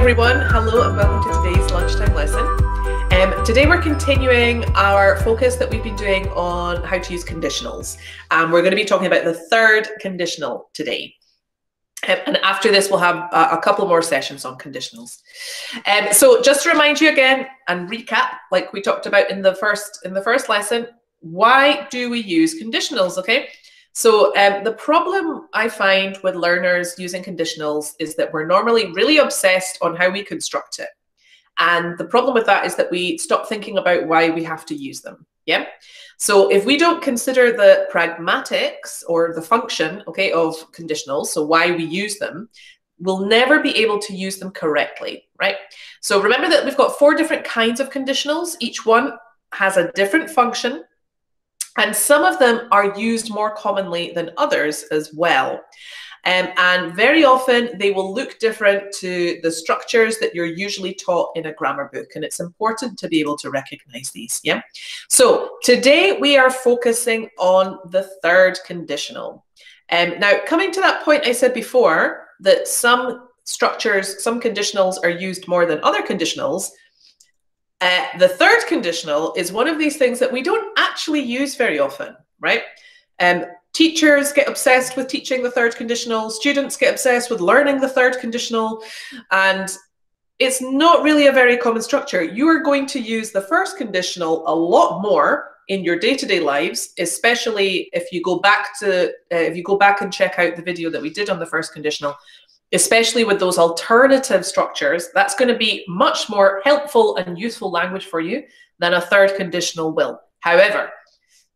everyone. Hello and welcome to today's lunchtime lesson. Um, today we're continuing our focus that we've been doing on how to use conditionals. Um, we're going to be talking about the third conditional today. Um, and after this, we'll have a, a, couple more sessions on conditionals. Um, so just to remind you again and recap, like we talked about in the first in the first lesson, why do we use conditionals? Okay. So um, the problem I find with learners using conditionals is that we're normally really obsessed on how we construct it. And the problem with that is that we stop thinking about why we have to use them. Yeah. So if we don't consider the pragmatics or the function, okay, of conditionals, so why we use them, we'll never be able to use them correctly, right? So remember that we've got four different kinds of conditionals. Each one has a different function and some of them are used more commonly than others as well. Um, and very often they will look different to the structures that you're usually taught in a grammar book. And it's important to be able to recognize these. Yeah. So today we are focusing on the third conditional. Um, now, coming to that point I said before that some structures, some conditionals are used more than other conditionals. Uh, the third conditional is one of these things that we don't actually use very often, right? Um, teachers get obsessed with teaching the third conditional, students get obsessed with learning the third conditional, and it's not really a very common structure. You are going to use the first conditional a lot more in your day-to-day lives, especially if you go back to uh, if you go back and check out the video that we did on the first conditional especially with those alternative structures, that's going to be much more helpful and useful language for you than a third conditional will. However,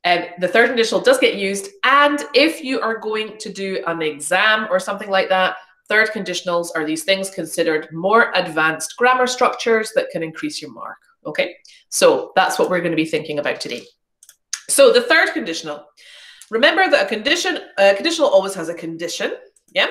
um, the third conditional does get used, and if you are going to do an exam or something like that, third conditionals are these things considered more advanced grammar structures that can increase your mark. Okay, so that's what we're going to be thinking about today. So the third conditional, remember that a condition, a conditional always has a condition, yeah?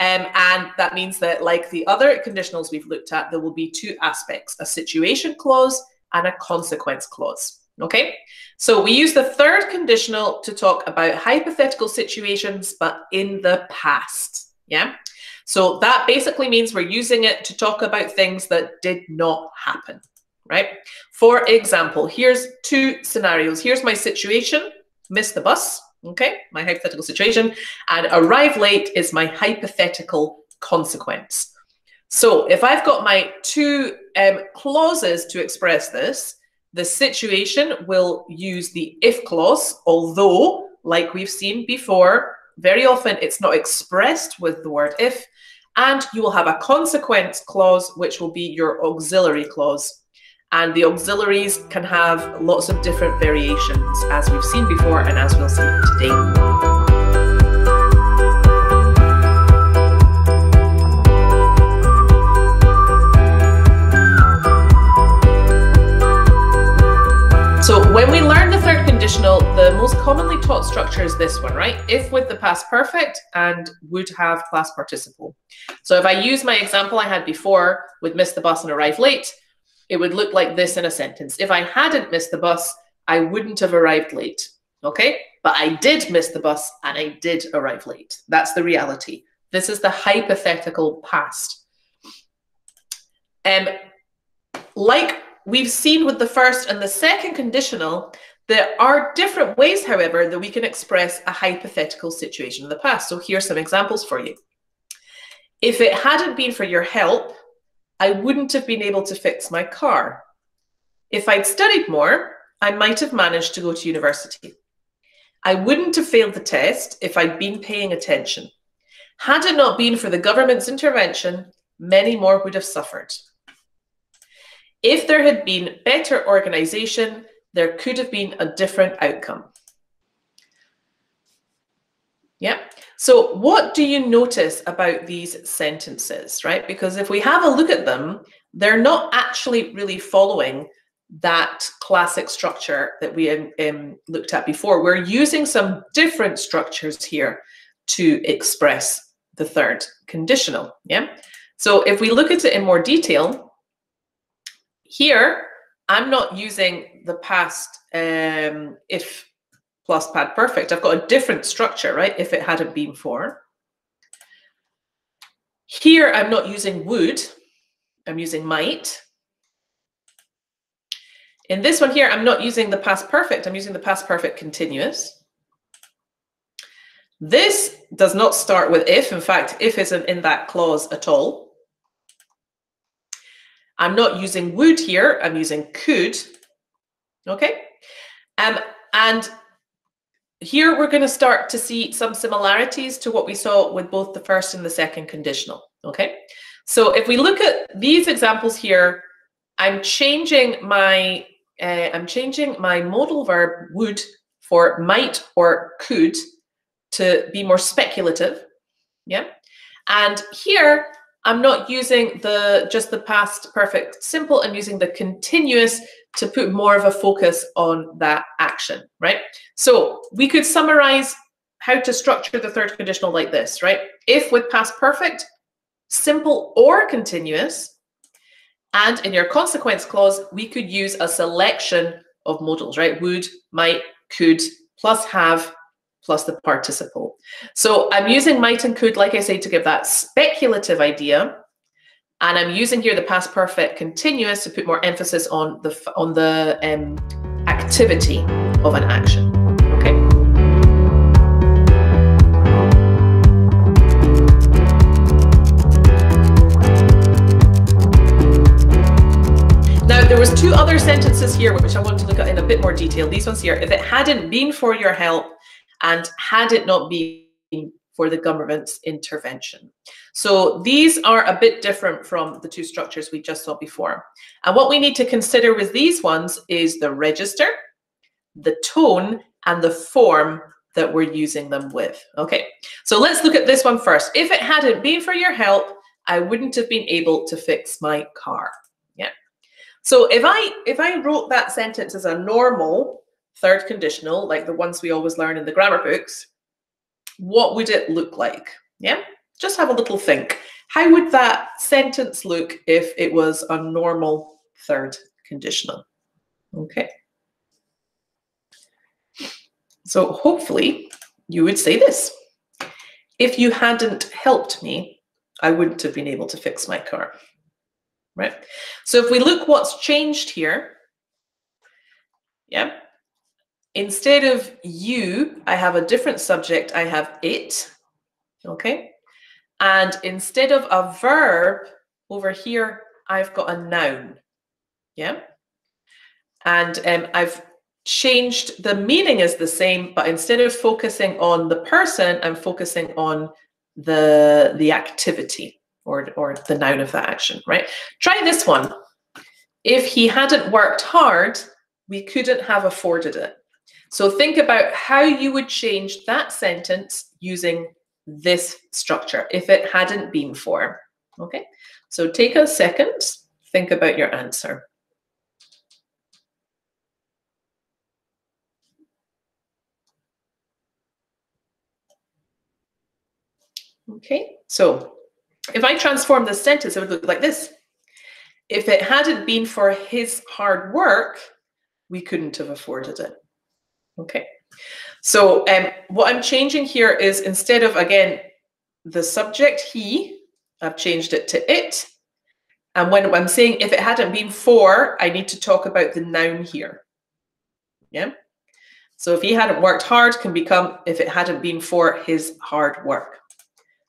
Um, and that means that, like the other conditionals we've looked at, there will be two aspects a situation clause and a consequence clause. Okay, so we use the third conditional to talk about hypothetical situations, but in the past. Yeah, so that basically means we're using it to talk about things that did not happen. Right. For example, here's two scenarios. Here's my situation miss the bus okay, my hypothetical situation, and arrive late is my hypothetical consequence. So if I've got my two um, clauses to express this, the situation will use the if clause, although, like we've seen before, very often it's not expressed with the word if, and you will have a consequence clause, which will be your auxiliary clause. And the auxiliaries can have lots of different variations, as we've seen before and as we'll see today. So when we learn the third conditional, the most commonly taught structure is this one, right? If with the past perfect and would have past participle. So if I use my example I had before with miss the bus and arrive late, it would look like this in a sentence. If I hadn't missed the bus, I wouldn't have arrived late. Okay? But I did miss the bus and I did arrive late. That's the reality. This is the hypothetical past. Um, like we've seen with the first and the second conditional, there are different ways, however, that we can express a hypothetical situation in the past. So here's some examples for you. If it hadn't been for your help, I wouldn't have been able to fix my car. If I'd studied more, I might have managed to go to university. I wouldn't have failed the test if I'd been paying attention. Had it not been for the government's intervention, many more would have suffered. If there had been better organisation, there could have been a different outcome. Yeah. So, what do you notice about these sentences, right? Because if we have a look at them, they're not actually really following that classic structure that we um, looked at before. We're using some different structures here to express the third conditional. Yeah. So, if we look at it in more detail, here I'm not using the past um, if plus past perfect. I've got a different structure, right? If it hadn't been for. Here, I'm not using would. I'm using might. In this one here, I'm not using the past perfect, I'm using the past perfect continuous. This does not start with if. In fact, if isn't in that clause at all. I'm not using would here, I'm using could. Okay. Um, and here we're going to start to see some similarities to what we saw with both the first and the second conditional. Okay. So if we look at these examples here, I'm changing my uh, I'm changing my modal verb would for might or could to be more speculative. Yeah. And here I'm not using the just the past perfect simple. I'm using the continuous to put more of a focus on that action, right? So we could summarize how to structure the third conditional like this, right? If with past perfect, simple or continuous, and in your consequence clause, we could use a selection of modals, right? Would, might, could, plus have, plus the participle. So I'm using might and could, like I say, to give that speculative idea. And I'm using here the past perfect continuous to put more emphasis on the on the um, activity of an action. Okay. Now there was two other sentences here which I want to look at in a bit more detail. These ones here. If it hadn't been for your help, and had it not been for the government's intervention. So these are a bit different from the two structures we just saw before. And what we need to consider with these ones is the register, the tone, and the form that we're using them with. Okay, so let's look at this one first. If it hadn't been for your help, I wouldn't have been able to fix my car. Yeah. So if I if I wrote that sentence as a normal third conditional, like the ones we always learn in the grammar books, what would it look like? Yeah, just have a little think. How would that sentence look if it was a normal third conditional? Okay. So hopefully you would say this. If you hadn't helped me, I wouldn't have been able to fix my car. Right? So if we look what's changed here, yeah, Instead of you, I have a different subject. I have it. Okay. And instead of a verb over here, I've got a noun. Yeah. And um, I've changed the meaning is the same, but instead of focusing on the person, I'm focusing on the the activity or or the noun of that action, right? Try this one. If he hadn't worked hard, we couldn't have afforded it. So think about how you would change that sentence using this structure if it hadn't been for. Okay, so take a second, think about your answer. Okay, so if I transform this sentence, it would look like this. If it hadn't been for his hard work, we couldn't have afforded it. Okay. So um, what I'm changing here is instead of, again, the subject he, I've changed it to it. And when I'm saying if it hadn't been for, I need to talk about the noun here. Yeah. So if he hadn't worked hard can become if it hadn't been for his hard work.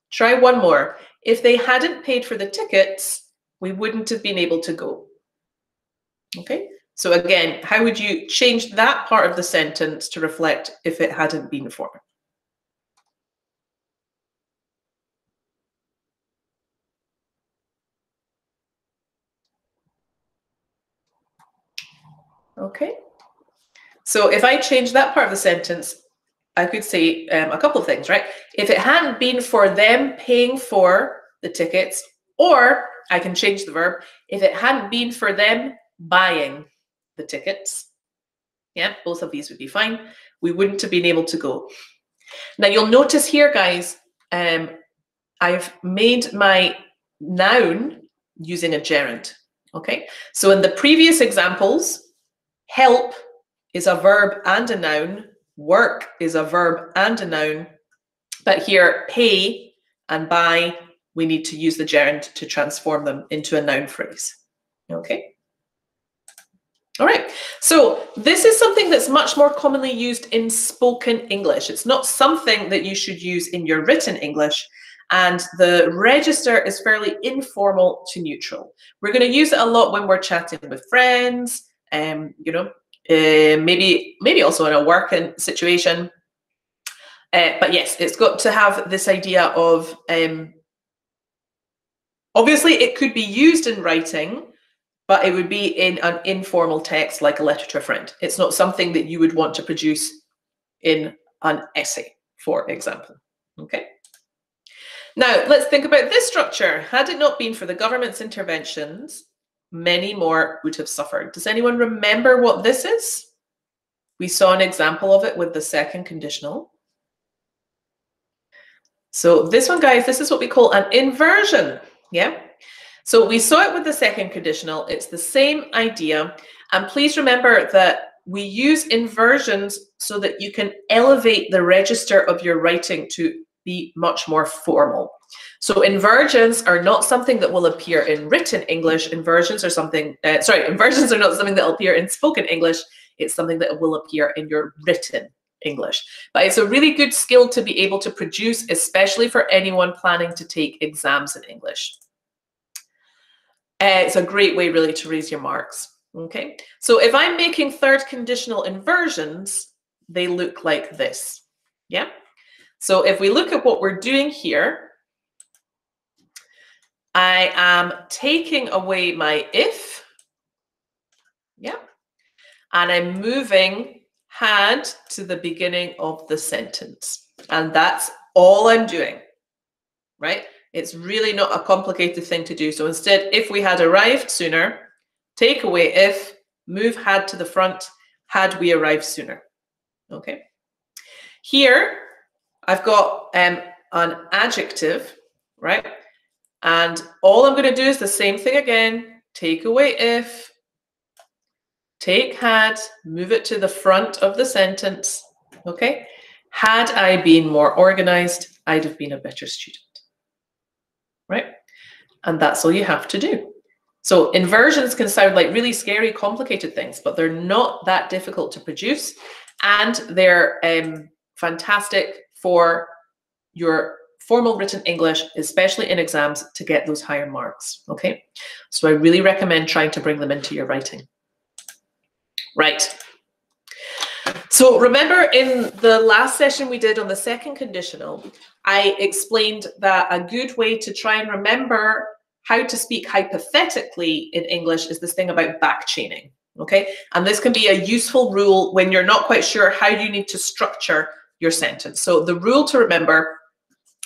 Try one more. If they hadn't paid for the tickets, we wouldn't have been able to go. Okay. So again, how would you change that part of the sentence to reflect if it hadn't been for? Okay. So if I change that part of the sentence, I could say um, a couple of things, right? If it hadn't been for them paying for the tickets, or I can change the verb, if it hadn't been for them buying the tickets. Yeah, both of these would be fine. We wouldn't have been able to go. Now you'll notice here, guys, um, I've made my noun using a gerund. Okay, so in the previous examples, help is a verb and a noun, work is a verb and a noun, but here pay and buy we need to use the gerund to transform them into a noun phrase. Okay. All right, so this is something that's much more commonly used in spoken English. It's not something that you should use in your written English, and the register is fairly informal to neutral. We're going to use it a lot when we're chatting with friends, um, you know, uh, maybe maybe also in a working situation. Uh, but yes, it's got to have this idea of um, obviously it could be used in writing, but it would be in an informal text like a letter to a friend. It's not something that you would want to produce in an essay, for example. Okay. Now, let's think about this structure. Had it not been for the government's interventions, many more would have suffered. Does anyone remember what this is? We saw an example of it with the second conditional. So this one, guys, this is what we call an inversion. Yeah. So we saw it with the second conditional. It's the same idea. And please remember that we use inversions so that you can elevate the register of your writing to be much more formal. So inversions are not something that will appear in written English. Inversions are something, uh, sorry, inversions are not something that will appear in spoken English. It's something that will appear in your written English. But it's a really good skill to be able to produce, especially for anyone planning to take exams in English. Uh, it's a great way really to raise your marks. Okay, so if I'm making third conditional inversions, they look like this. Yeah. So if we look at what we're doing here, I am taking away my if. Yeah. And I'm moving had to the beginning of the sentence. And that's all I'm doing, right? It's really not a complicated thing to do. So instead, if we had arrived sooner, take away if, move had to the front, had we arrived sooner. Okay. Here, I've got um, an adjective, right? And all I'm going to do is the same thing again. Take away if, take had, move it to the front of the sentence. Okay. Had I been more organized, I'd have been a better student right? And that's all you have to do. So inversions can sound like really scary, complicated things, but they're not that difficult to produce. And they're um, fantastic for your formal written English, especially in exams, to get those higher marks. Okay. So I really recommend trying to bring them into your writing. Right. So remember in the last session we did on the second conditional, I explained that a good way to try and remember how to speak hypothetically in English is this thing about back chaining. Okay. And this can be a useful rule when you're not quite sure how you need to structure your sentence. So the rule to remember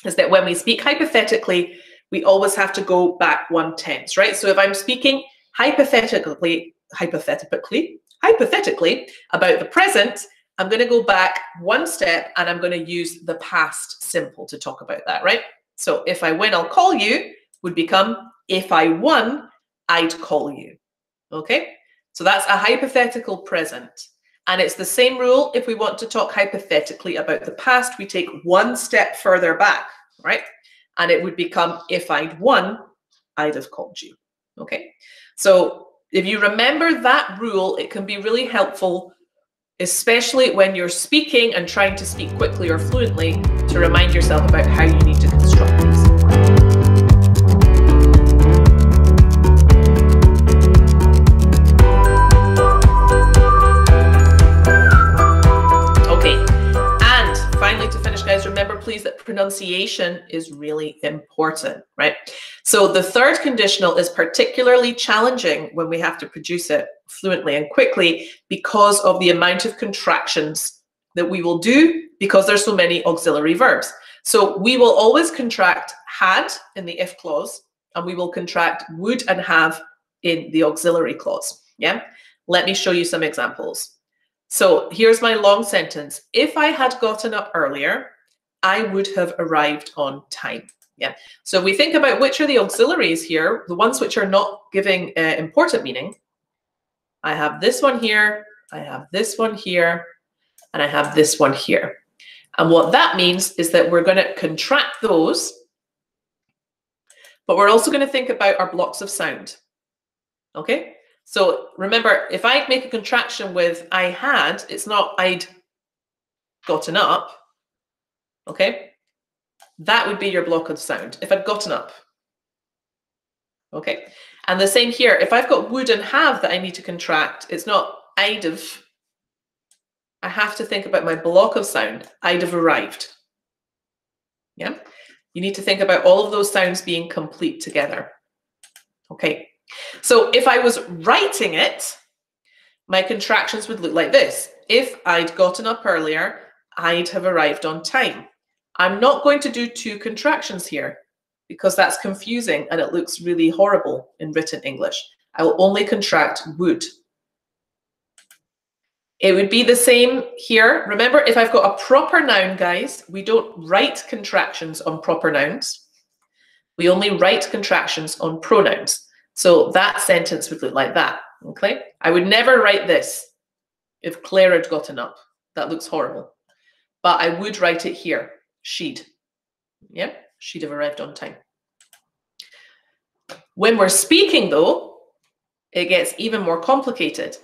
is that when we speak hypothetically, we always have to go back one tense, right? So if I'm speaking hypothetically, hypothetically, hypothetically about the present, I'm going to go back one step and I'm going to use the past simple to talk about that, right? So if I win, I'll call you would become if I won, I'd call you. Okay? So that's a hypothetical present. And it's the same rule if we want to talk hypothetically about the past, we take one step further back, right? And it would become if I'd won, I'd have called you. Okay? So if you remember that rule, it can be really helpful especially when you're speaking and trying to speak quickly or fluently, to remind yourself about how you need to construct these. Okay, and finally to finish, guys, remember please that pronunciation is really important, right? So the third conditional is particularly challenging when we have to produce it fluently and quickly because of the amount of contractions that we will do because there's so many auxiliary verbs. So we will always contract had in the if clause and we will contract would and have in the auxiliary clause. Yeah. Let me show you some examples. So here's my long sentence. If I had gotten up earlier, I would have arrived on time. Yeah. So we think about which are the auxiliaries here, the ones which are not giving uh, important meaning. I have this one here, I have this one here, and I have this one here. And what that means is that we're going to contract those but we're also going to think about our blocks of sound. Okay, so remember, if I make a contraction with I had, it's not I'd gotten up. Okay, that would be your block of sound if I'd gotten up. Okay, and the same here. If I've got would and have that I need to contract, it's not I'd have. I have to think about my block of sound. I'd have arrived. Yeah, you need to think about all of those sounds being complete together. Okay, so if I was writing it, my contractions would look like this. If I'd gotten up earlier, I'd have arrived on time. I'm not going to do two contractions here because that's confusing and it looks really horrible in written English. I will only contract would. It would be the same here. Remember, if I've got a proper noun, guys, we don't write contractions on proper nouns. We only write contractions on pronouns. So that sentence would look like that, okay? I would never write this if Claire had gotten up. That looks horrible. But I would write it here, she'd. Yep, she'd have arrived on time. When we're speaking, though, it gets even more complicated.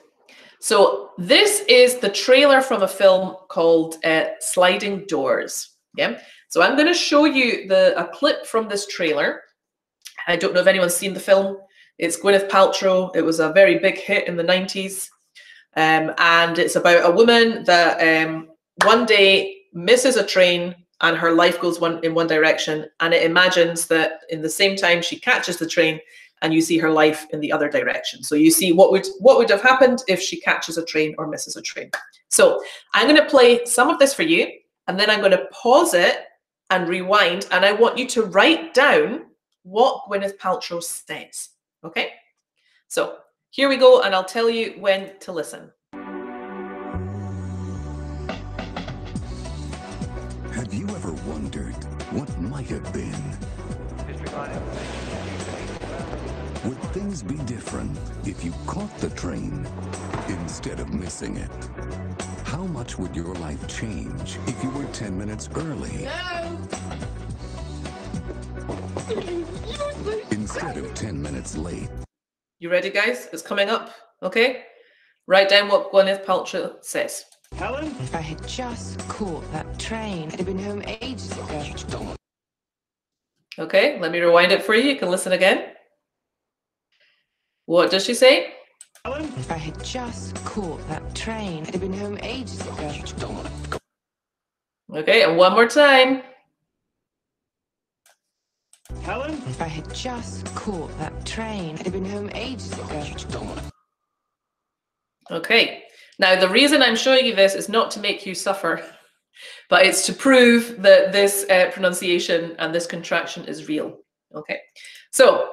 So this is the trailer from a film called uh, Sliding Doors. Yeah. So I'm going to show you the a clip from this trailer. I don't know if anyone's seen the film. It's Gwyneth Paltrow. It was a very big hit in the 90s. Um, and it's about a woman that um, one day misses a train and her life goes one in one direction. And it imagines that in the same time she catches the train and you see her life in the other direction. So you see what would what would have happened if she catches a train or misses a train. So i'm going to play some of this for you and then i'm going to pause it and rewind and i want you to write down what gwyneth paltrow says okay? So here we go and i'll tell you when to listen things be different if you caught the train instead of missing it? How much would your life change if you were 10 minutes early? Instead of 10 minutes late. You ready, guys? It's coming up, okay? Write down what Gwyneth Paltrow says. Helen? If I had just caught that train, I'd have been home ages ago. Okay, let me rewind it for you. You can listen again. What does she say? If I had just caught that train, I'd have been home ages ago. Okay, and one more time. Helen? If I had just caught that train, I'd have been home ages ago. Okay, now the reason I'm showing you this is not to make you suffer but it's to prove that this uh, pronunciation and this contraction is real. Okay, so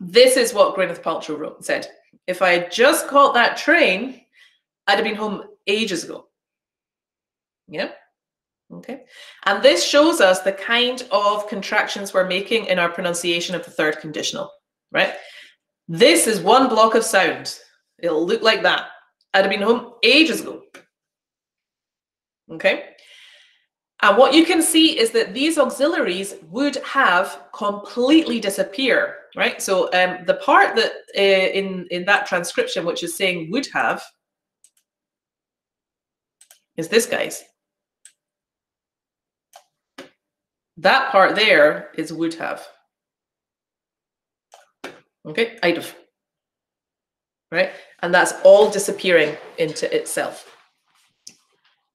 this is what Gwyneth Paltrow wrote, said. If I had just caught that train, I'd have been home ages ago. Yeah. Okay. And this shows us the kind of contractions we're making in our pronunciation of the third conditional, right? This is one block of sound. It'll look like that. I'd have been home ages ago. Okay. And what you can see is that these auxiliaries would have completely disappear, right? So um, the part that uh, in, in that transcription, which is saying would have, is this, guys. That part there is would have. Okay, I'd have. Right? And that's all disappearing into itself.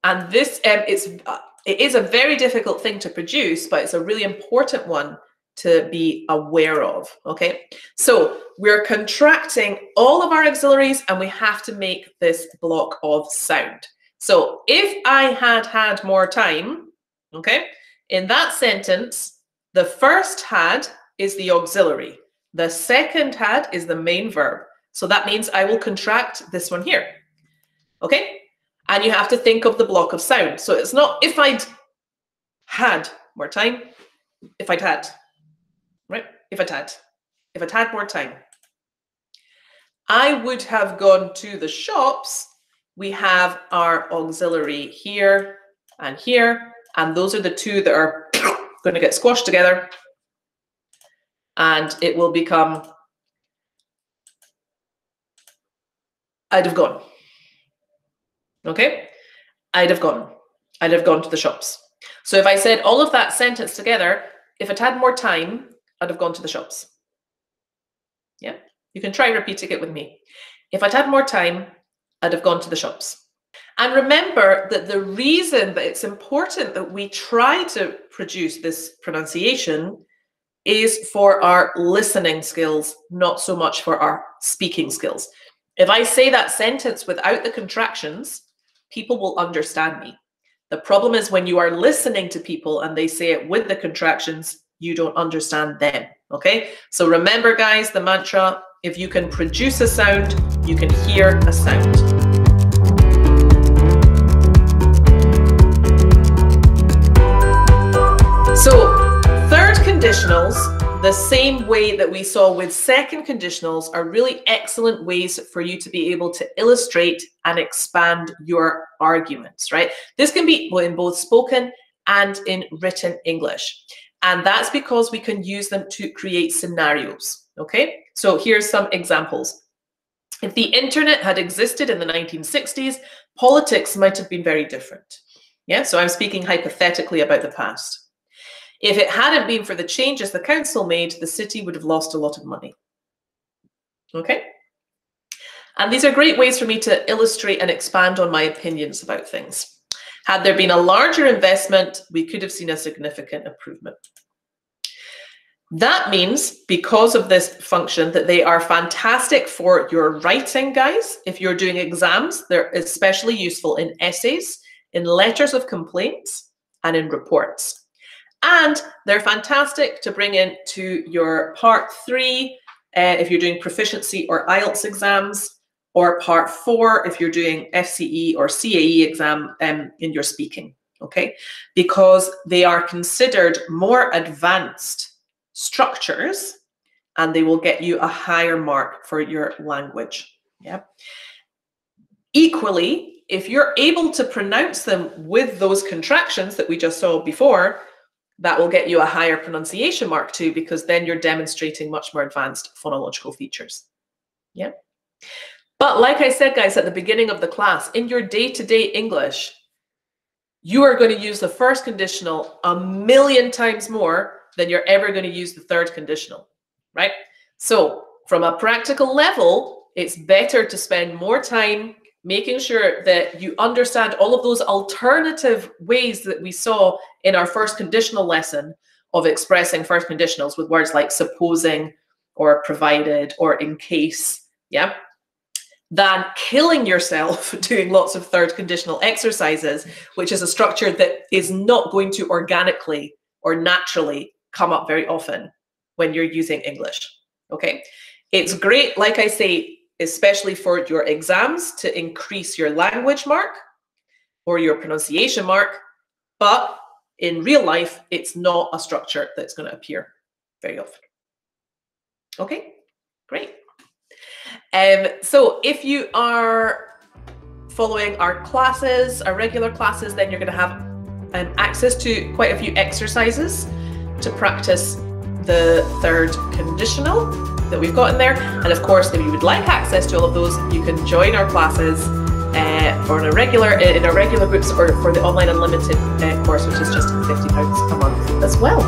And this, um, it's, uh, it is a very difficult thing to produce, but it's a really important one to be aware of. Okay, so we're contracting all of our auxiliaries and we have to make this block of sound. So if I had had more time, okay, in that sentence, the first had is the auxiliary. The second had is the main verb. So that means I will contract this one here. Okay, and you have to think of the block of sound. So it's not if I'd had more time, if I'd had, right? If I'd had, if I'd had more time. I would have gone to the shops. We have our auxiliary here and here, and those are the two that are going to get squashed together. and it will become I'd have gone. Okay? I'd have gone. I'd have gone to the shops. So if I said all of that sentence together, if I'd had more time, I'd have gone to the shops. Yeah? You can try repeating it with me. If I'd had more time, I'd have gone to the shops. And remember that the reason that it's important that we try to produce this pronunciation is for our listening skills, not so much for our speaking skills. If I say that sentence without the contractions, people will understand me. The problem is when you are listening to people and they say it with the contractions, you don't understand them. Okay. So remember, guys, the mantra if you can produce a sound, you can hear a sound. So, third conditionals the same way that we saw with second conditionals are really excellent ways for you to be able to illustrate and expand your arguments, right? This can be in both spoken and in written English. And that's because we can use them to create scenarios, okay? So here's some examples. If the internet had existed in the 1960s, politics might have been very different. Yeah, so I'm speaking hypothetically about the past. If it hadn't been for the changes the council made, the city would have lost a lot of money. Okay? And these are great ways for me to illustrate and expand on my opinions about things. Had there been a larger investment, we could have seen a significant improvement. That means, because of this function, that they are fantastic for your writing, guys. If you're doing exams, they're especially useful in essays, in letters of complaints, and in reports. And they're fantastic to bring in to your part three uh, if you're doing proficiency or IELTS exams, or part four if you're doing FCE or CAE exam um, in your speaking, okay? Because they are considered more advanced structures and they will get you a higher mark for your language, yeah? Equally, if you're able to pronounce them with those contractions that we just saw before, that will get you a higher pronunciation mark too, because then you're demonstrating much more advanced phonological features. Yeah. But like I said, guys, at the beginning of the class, in your day-to-day English, you are going to use the first conditional a million times more than you're ever going to use the third conditional, right? So from a practical level, it's better to spend more time making sure that you understand all of those alternative ways that we saw in our first conditional lesson of expressing first conditionals with words like supposing or provided or in case, yeah, than killing yourself doing lots of third conditional exercises, which is a structure that is not going to organically or naturally come up very often when you're using English. Okay. It's great, like I say, especially for your exams to increase your language mark or your pronunciation mark. But in real life, it's not a structure that's going to appear very often. Okay, great. Um, so if you are following our classes, our regular classes, then you're going to have um, access to quite a few exercises to practice the third conditional that we've got in there. And of course, if you would like access to all of those, you can join our classes uh, for a regular in our regular groups or for the online unlimited uh, course, which is just fifty pounds a month as well.